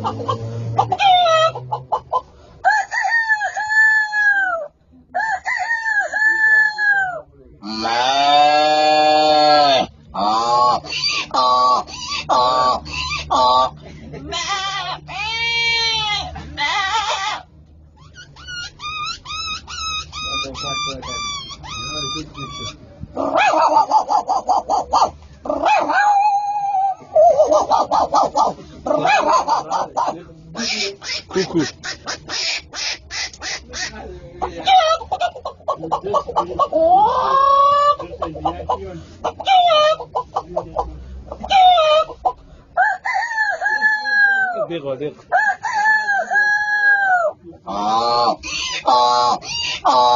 Black, black, black. You're not a good teacher. 쿠쿠. 내가 내가. 아, 아, 아, 아.